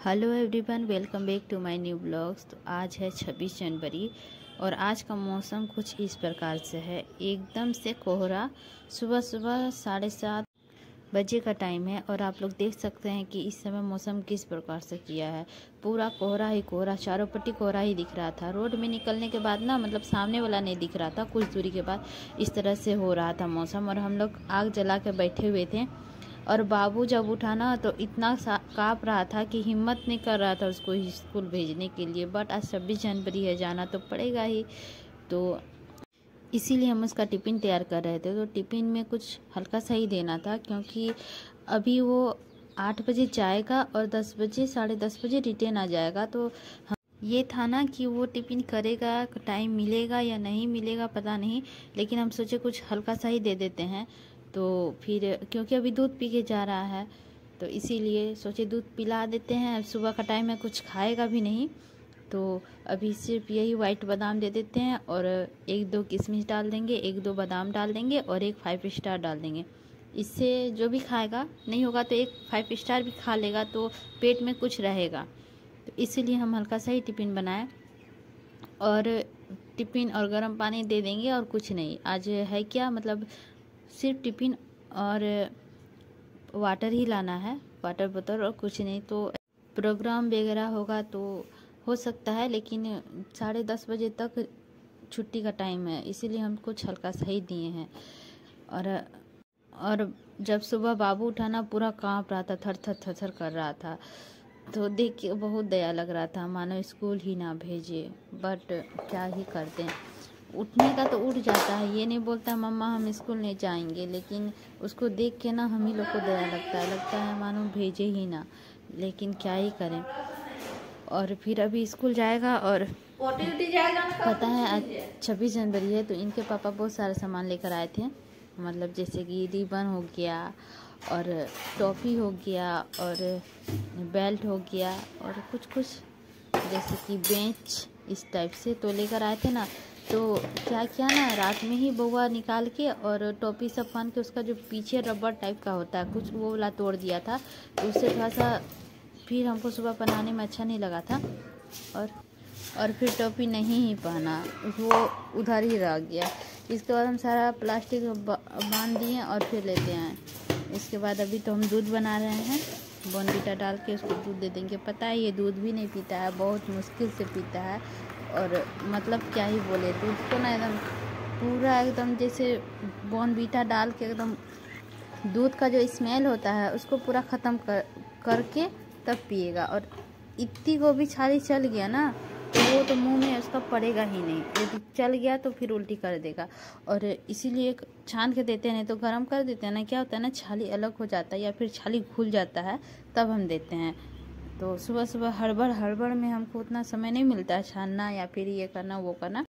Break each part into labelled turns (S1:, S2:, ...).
S1: Hello everyone, welcome back to my new blogs. तो आज है 26 जनवरी और आज का मौसम कुछ इस प्रकार से है। एकदम से कोहरा, सुबह सुबह साढ़े सात बजे का टाइम है और आप लोग देख सकते हैं कि इस समय मौसम किस प्रकार से किया है। पूरा कोहरा ही कोहरा, चारों पट्टी कोहरा ही दिख रहा था। रोड में निकलने के बाद ना मतलब सामने वाला नहीं दिख रहा था, कुछ दूरी के बाद इस तरह से हो रहा था मौसम और हम लोग आग जला के बैठे हुए थे। और बाबू जब उठा ना तो इतना काँप रहा था कि हिम्मत नहीं कर रहा था उसको स्कूल भेजने के लिए। बट आज छब्बीस जनवरी है, जाना तो पड़ेगा ही। तो इसीलिए हम उसका टिफ़िन तैयार कर रहे थे। तो टिफ़िन में कुछ हल्का सा ही देना था, क्योंकि अभी वो आठ बजे जाएगा और दस बजे, साढ़े दस बजे रिटर्न आ जाएगा। तो हम, ये था ना कि वो टिफ़िन करेगा टाइम मिलेगा या नहीं मिलेगा पता नहीं, लेकिन हम सोचे कुछ हल्का सा ही दे देते हैं। तो फिर, क्योंकि अभी दूध पी के जा रहा है तो इसीलिए सोचे दूध पिला देते हैं। सुबह का टाइम है, कुछ खाएगा भी नहीं। तो अभी सिर्फ़ यही वाइट बादाम दे देते हैं और एक दो किशमिश डाल देंगे, एक दो बादाम डाल देंगे और एक फाइव स्टार डाल देंगे। इससे जो भी खाएगा, नहीं होगा तो एक फाइव स्टार भी खा लेगा तो पेट में कुछ रहेगा। तो इसीलिए हम हल्का सा ही टिफ़िन बनाए और टिफ़िन और गर्म पानी दे देंगे और कुछ नहीं। आज है क्या? मतलब सिर्फ़ टिफ़िन और वाटर ही लाना है, वाटर बोतल और कुछ नहीं। तो प्रोग्राम वगैरह होगा तो हो सकता है, लेकिन साढ़े दस बजे तक छुट्टी का टाइम है, इसीलिए हम कुछ हल्का सा ही दिए हैं। और और जब सुबह बाबू उठाना पूरा काँप रहा था, थर थर थर थर कर रहा था तो देख के बहुत दया लग रहा था, मानो स्कूल ही ना भेजे, बट क्या ही करते हैं। उठने का तो उठ जाता है ये नहीं बोलता मम्मा हम स्कूल नहीं जाएँगे। लेकिन उसको देख के ना हम ही लोग को दया लगता है लगता है मानो भेजे ही ना। लेकिन क्या ही करें। और फिर अभी स्कूल जाएगा और पता है आज छब्बीस जनवरी है तो इनके पापा बहुत सारा सामान लेकर आए थे। मतलब जैसे कि रिबन हो गया और टॉफ़ी हो गया और बेल्ट हो गया और कुछ कुछ जैसे कि बेंच इस टाइप से तो लेकर आए थे ना। तो क्या किया ना, रात में ही बउआ निकाल के और टोपी सब पहन के उसका जो पीछे रबर टाइप का होता है, कुछ वो वाला तोड़ दिया था। तो उससे थोड़ा सा फिर हमको सुबह पहनाने में अच्छा नहीं लगा था और और फिर टोपी नहीं ही पहना, वो उधर ही रह गया। इसके बाद हम सारा प्लास्टिक बाँध दिए और फिर लेते हैं इसके बाद अभी तो हम दूध बना रहे हैं बोनबीटा डाल के उसको दूध दे देंगे। पता है ये दूध भी नहीं पीता है, बहुत मुश्किल से पीता है। और मतलब क्या ही बोले दूध को ना एकदम पूरा एकदम जैसे बोनबीटा डाल के एकदम दूध का जो स्मेल होता है, उसको पूरा ख़त्म कर, करके तब पिएगा। और इतनी को भी छाली चल गया ना तो वो तो मुँह में उसका पड़ेगा ही नहीं। यदि चल गया तो फिर उल्टी कर देगा। और इसीलिए छान के देते हैं, नहीं तो गर्म कर देते हैं, ना क्या होता है ना, छाली अलग हो जाता है या फिर छाली घुल जाता है, तब हम देते हैं। तो सुबह सुबह हड़बड़ हड़बड़ में हमको उतना समय नहीं मिलता छानना या फिर ये करना, वो करना।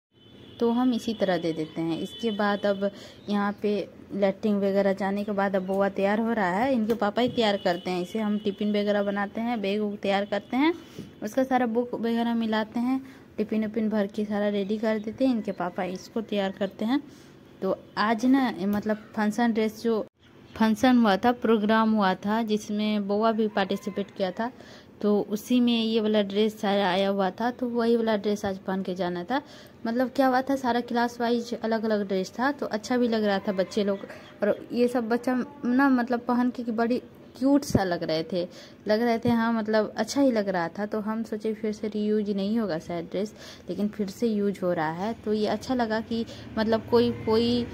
S1: तो हम इसी तरह दे देते हैं। इसके बाद अब यहाँ पे लेटरिंग वगैरह जाने के बाद अब बुआ तैयार हो रहा है। इनके पापा ही तैयार करते हैं। इसे हम टिफ़िन वगैरह बनाते हैं, बैग वूग तैयार करते हैं। उसका सारा बुक वगैरह मिलाते हैं। टिफ़िन उपिन भर के सारा रेडी कर देते हैं। इनके पापा इसको तैयार करते हैं। तो आज ना मतलब फ़ंक्शन ड्रेस जो फ़ंक्शन हुआ था, प्रोग्राम हुआ था, जिसमें बुआ भी पार्टिसिपेट किया था। तो उसी में ये वाला ड्रेस सारा आया हुआ था तो वही वाला ड्रेस आज पहन के जाना था। मतलब क्या हुआ था सारा क्लास वाइज अलग अलग ड्रेस था तो अच्छा भी लग रहा था बच्चे लोग। और ये सब बच्चा ना मतलब पहन के कि बड़ी क्यूट सा लग रहे थे। लग रहे थे हाँ मतलब अच्छा ही लग रहा था तो हम सोचे फिर से रीयूज नहीं होगा शायद ड्रेस लेकिन फिर से यूज़ हो रहा है। तो ये अच्छा लगा कि मतलब कोई कोई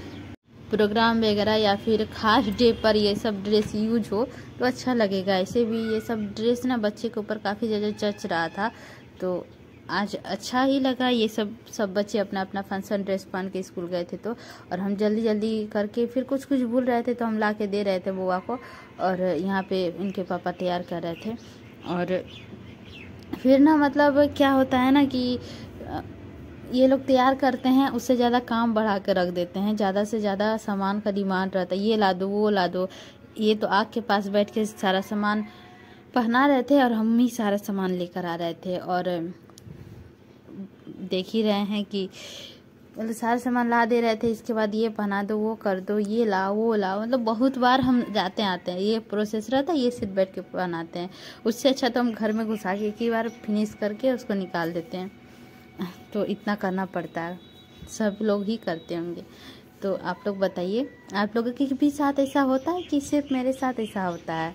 S1: प्रोग्राम वगैरह या फिर खास डे पर ये सब ड्रेस यूज़ हो तो अच्छा लगेगा। ऐसे भी ये सब ड्रेस ना बच्चे के ऊपर काफ़ी ज़्यादा चच रहा था। तो आज अच्छा ही लगा ये सब सब बच्चे अपना अपना फ़ंक्शन ड्रेस पहन के स्कूल गए थे तो। और हम जल्दी जल्दी करके फिर कुछ कुछ भूल रहे थे तो हम ला के दे रहे थे बुआ को। और यहाँ पे इनके पापा तैयार कर रहे थे। और फिर ना मतलब क्या होता है ना कि ये लोग तैयार करते हैं, उससे ज़्यादा काम बढ़ा कर रख देते हैं, ज़्यादा से ज़्यादा सामान का डिमांड रहता है। ये ला दो, वो ला दो। ये तो आग के पास बैठ के सारा सामान पहना रहे थे और हम ही सारा सामान लेकर आ रहे थे और देख ही रहे हैं कि मतलब सारा सामान ला दे रहे थे, इसके बाद ये पहना दो, वो कर दो, ये लाओ, वो लाओ। मतलब बहुत बार हम जाते आते हैं, ये प्रोसेस रहता है, ये सिर्फ़ बैठ के बनाते हैं। उससे अच्छा तो हम घर में घुसा के एक ही बार फिनिश करके उसको निकाल देते हैं। तो इतना करना पड़ता है। सब लोग ही करते होंगे। तो आप लोग बताइए, आप लोगों के भी साथ ऐसा होता है कि सिर्फ़ मेरे साथ ऐसा होता है?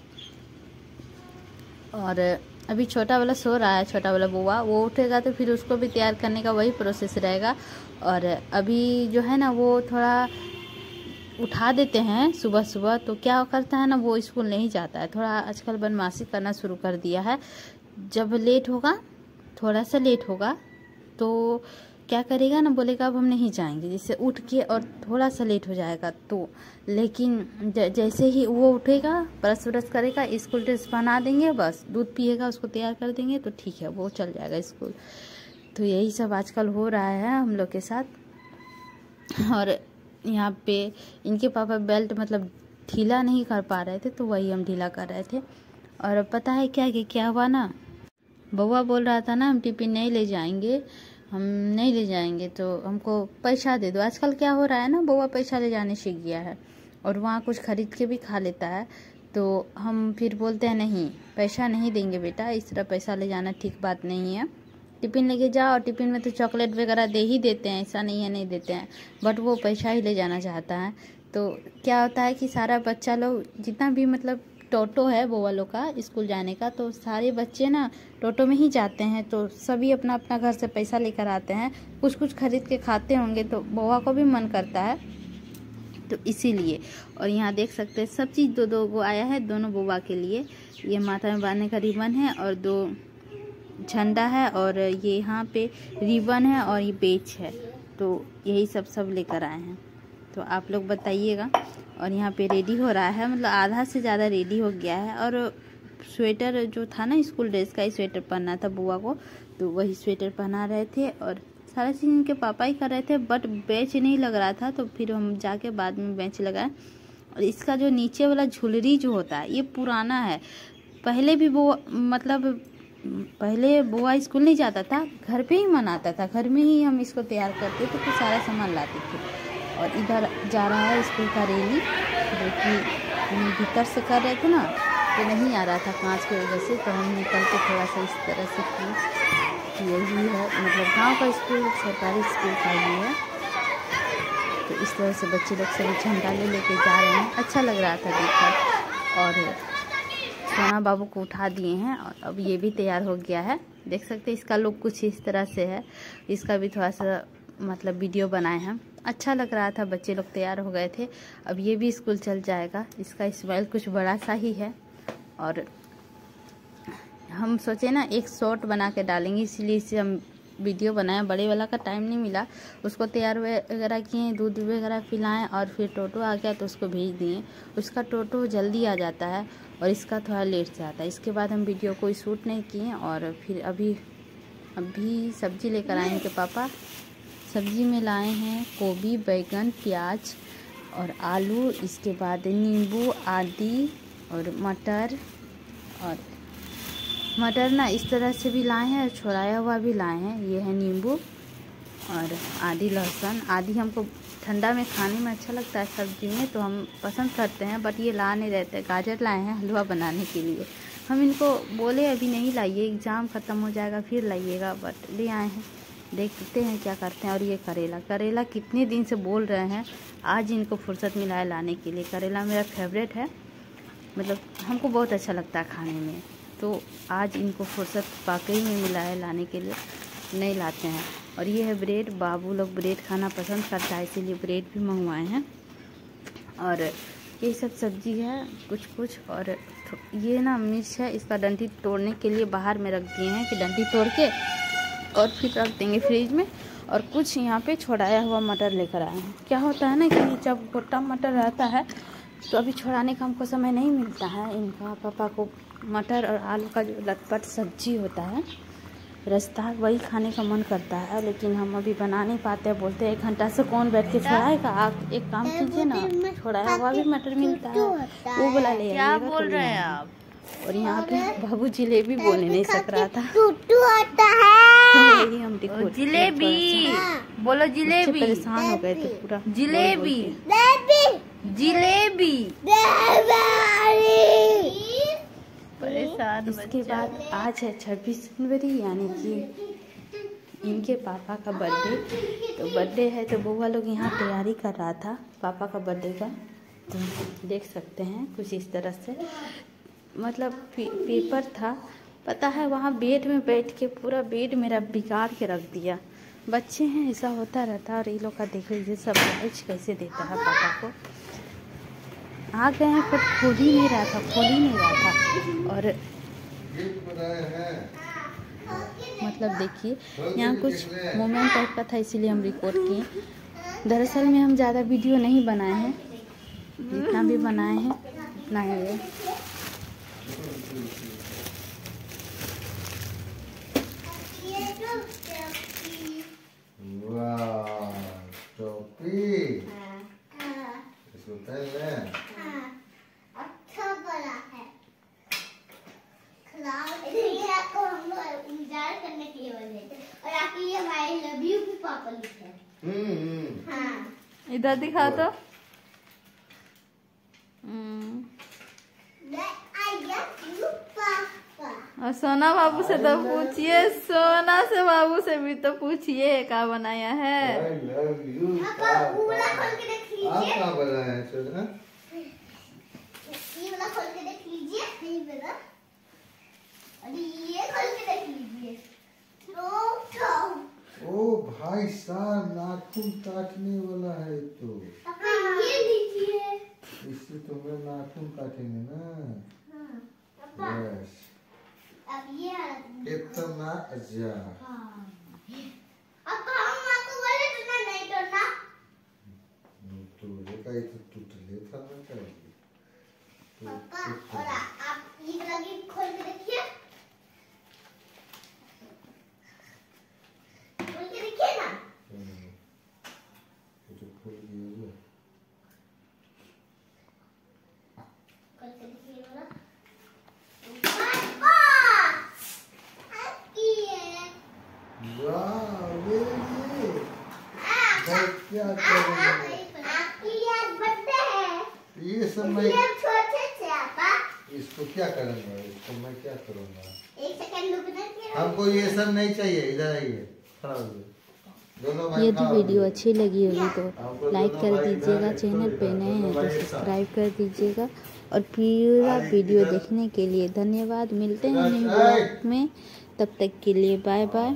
S1: और अभी छोटा वाला सो रहा है, छोटा वाला बुआ, वो उठेगा तो फिर उसको भी तैयार करने का वही प्रोसेस रहेगा। और अभी जो है ना, वो थोड़ा उठा देते हैं सुबह सुबह तो क्या करता है ना, वो स्कूल नहीं जाता है। थोड़ा आजकल बदमाशी करना शुरू कर दिया है। जब लेट होगा, थोड़ा सा लेट होगा तो क्या करेगा ना बोलेगा अब हम नहीं जाएँगे। जैसे उठ के और थोड़ा सा लेट हो जाएगा तो। लेकिन ज, जैसे ही वो उठेगा ब्रश व्रश करेगा स्कूल ड्रेस बना देंगे बस दूध पिएगा उसको तैयार कर देंगे तो ठीक है वो चल जाएगा स्कूल। तो यही सब आजकल हो रहा है हम लोग के साथ। और यहाँ पे इनके पापा बेल्ट मतलब ढीला नहीं कर पा रहे थे तो वही हम ढीला कर रहे थे। और पता है क्या कि क्या हुआ ना बउआ बोल रहा था ना, हम टिफ़िन नहीं ले जाएँगे, हम नहीं ले जाएँगे तो हमको पैसा दे दो। आजकल क्या हो रहा है ना बउआ पैसा ले जाने सीख गया है और वहाँ कुछ खरीद के भी खा लेता है। तो हम फिर बोलते हैं, नहीं, पैसा नहीं देंगे बेटा, इस तरह पैसा ले जाना ठीक बात नहीं है। टिफ़िन लेके जाओ और टिफ़िन में तो चॉकलेट वगैरह दे ही देते हैं, ऐसा नहीं है, नहीं देते हैं, बट वो पैसा ही ले जाना चाहता है। तो क्या होता है कि सारा बच्चा लोग जितना भी मतलब टोटो है वो वालों का स्कूल जाने का। तो सारे बच्चे ना टोटो में ही जाते हैं तो सभी अपना अपना घर से पैसा लेकर आते हैं। कुछ कुछ खरीद के खाते होंगे तो बउआ को भी मन करता है। तो इसीलिए, और यहाँ देख सकते हैं, सब चीज़ दो दो गो आया है दोनों बुआ के लिए। ये माथा में बांधने का रिबन है और दो झंडा है और ये यहाँ पे रिबन है और ये बेच है। तो यही सब सब लेकर आए हैं। तो आप लोग बताइएगा। और यहाँ पे रेडी हो रहा है मतलब आधा से ज़्यादा रेडी हो गया है। और स्वेटर जो था ना स्कूल ड्रेस का ही स्वेटर पहनना था बुआ को तो वही स्वेटर पहना रहे थे। और सारा चीज़ इनके पापा ही कर रहे थे बट बेंच नहीं लग रहा था तो फिर हम जाके बाद में बेंच लगाए। और इसका जो नीचे वाला झुलरी जो होता है, ये पुराना है। पहले भी वो मतलब पहले बुआ स्कूल नहीं जाता था, घर पे ही मनाता था। घर में ही हम इसको तैयार करते थे तो सारा सामान लाते थे। और इधर जा रहा है स्कूल का रैली, जो कि भीतर से कर रहे थे ना तो नहीं आ रहा था कांच की वजह से तो हम निकल के थोड़ा सा इस तरह से किए। यही है मतलब गाँव का स्कूल, सरकारी स्कूल का ही है। तो इस तरह से बच्चे लोग सभी झंडा ले लेके जा रहे हैं। अच्छा लग रहा था देखकर। और सोना बाबू को उठा दिए हैं, और अब ये भी तैयार हो गया है। देख सकते हैं, इसका लुक कुछ इस तरह से है। इसका भी थोड़ा सा मतलब वीडियो बनाए हैं। अच्छा लग रहा था बच्चे लोग तैयार हो गए थे। अब ये भी स्कूल चल जाएगा। इसका स्माइल कुछ बड़ा सा ही है। और हम सोचे ना एक शॉर्ट बना के डालेंगे इसीलिए इसे हम वीडियो बनाए बड़े वाला का टाइम नहीं मिला। उसको तैयार वगैरह किए दूध वगैरह पिलाएँ और फिर टोटो आ गया तो उसको भेज दिए। उसका टोटो जल्दी आ जाता है और इसका थोड़ा लेट से आता है। इसके बाद हम वीडियो कोई शूट नहीं किए और फिर अभी अभी सब्ज़ी लेकर आए इनके पापा। सब्ज़ी में लाए हैं गोभी, बैंगन, प्याज और आलू। इसके बाद नींबू, आदि और मटर और मटर ना इस तरह से भी लाए हैं और छोड़ाया हुआ भी लाए हैं। ये है नींबू और आदि लहसुन। आदि हमको ठंडा में खाने में अच्छा लगता है सब्ज़ी में तो हम पसंद करते हैं बट ये ला नहीं रहते। गाजर लाए हैं हलवा बनाने के लिए। हम इनको बोले, अभी नहीं लाइए एग्ज़ाम ख़त्म हो जाएगा, फिर लाइएगा बट ले आए हैं। देखते हैं क्या करते हैं। और ये करेला करेला कितने दिन से बोल रहे हैं, आज इनको फुर्सत मिला है लाने के लिए। करेला मेरा फेवरेट है। मतलब हमको बहुत अच्छा लगता है खाने में। तो आज इनको फुर्सत वाकई में मिला है लाने के लिए। नहीं लाते हैं। और ये है ब्रेड बाबू लोग ब्रेड खाना पसंद करता है, इसीलिए ब्रेड भी मंगवाए हैं। और ये सब सब्ज़ी है कुछ कुछ और ये ना मिर्च है, इसका डंडी तोड़ने के लिए बाहर में रख दिए हैं कि डंडी तोड़ के और फिर रख देंगे फ्रिज में। और कुछ यहाँ पे छोड़ाया हुआ मटर लेकर आए हैं। क्या होता है ना कि जब गोटा मटर रहता है तो अभी छोड़ाने का हमको समय नहीं मिलता है। इनका पापा को मटर और आलू का जो लटपट सब्ज़ी होता है रस्ता वही खाने का मन करता है। लेकिन हम अभी बना नहीं पाते हैं। बोलते हैं एक घंटा से कौन बैठ के छोड़ाएगा? आप एक काम कीजिए ना छोड़ाया हुआ भी मटर मिलता है। वो बोला ले
S2: क्या बोल रहे हैं आप?
S1: और यहाँ पे बाबू जिलेबी बोलने नहीं सक रहा था।
S2: है।
S3: जिलेबी। बोलो जिलेबी।
S1: परेशान हो गए थे पूरा।
S3: जिलेबी। जिलेबी। परेशान
S1: इसके बाद आज है छब्बीस जनवरी यानी कि इनके पापा का बर्थडे। तो बर्थडे है तो बउआ लोग यहाँ तैयारी कर रहा था पापा का बर्थडे का। तो देख सकते हैं कुछ इस तरह से। मतलब पे, पेपर था पता है, वहाँ बेड में बैठ के पूरा बेड मेरा बिगाड़ के रख दिया। बच्चे हैं, ऐसा होता रहता है और ये लोग का देख लीजिए सरप्राइज़ कैसे देता है पापा को। आ गए हैं, पर खोल ही नहीं रहा था, खोल ही नहीं रहा था। और मतलब देखिए, यहाँ कुछ मोमेंट टाइप का था, इसीलिए हम रिकॉर्ड किए। दरअसल में हम ज़्यादा वीडियो नहीं बनाए हैं, जितना भी बनाए हैं उतना ही है।
S4: वाह टोपी इसको पहन ले
S2: अच्छा बड़ा है। हम इंतज़ार करने के लिए बोले थे और आपके लिए आई लव यू भी पापा लिखे
S4: हम्म हम्म
S2: हाँ
S3: इधर दिखा तो
S1: हम्म,
S2: मैं आई लव यू पापा
S3: और सोना बाबू से तो पूछिए सोना से बाबू से भी तो पूछिए क्या बनाया है?
S4: है सोना
S2: ये वाला खोल के देख लीजिए ये वाला। और ये खोल के देख लीजिए। तो तो।
S4: ओ भाई साहब नाखून काटने वाला है तो।
S2: ये लीजिए।
S4: इससे तुम्हें नाखून काटेंगे ना।
S2: हाँ
S4: यस
S2: अब ये दीजिए।
S4: अच्छा
S2: हाँ। अब हम आपको बोले तो नहीं करना
S4: टूटे का तो टूटले था ना चाहिए
S2: पापा और आप ये लगी खोल के देखिए खोल के देखिए ना
S4: तो खोल दिया
S2: खोल के देखिए वाला पापा आपकी है
S4: वाह वेरी गुड
S2: आ-
S4: भाई क्या
S2: आ-
S4: करेंगे
S2: आपकी आज बर्थडे है
S4: ये सब मैं
S2: इसलिए हम छोटे से आपा
S4: इसको क्या करूँगा? इसको मैं क्या करूँगा?
S2: एक सेकंड रुकना चाहिए
S4: हमको ये सब नहीं चाहिए इधर आइए। खड़ा होइए
S1: यदि वीडियो अच्छी लगी होगी तो लाइक कर दीजिएगा चैनल पे
S4: तो
S1: नए हैं तो सब्सक्राइब कर दीजिएगा और पूरा वीडियो देखने के लिए धन्यवाद। मिलते हैं
S4: इधर,
S1: ब्लॉग में। तब तक के लिए बाय बाय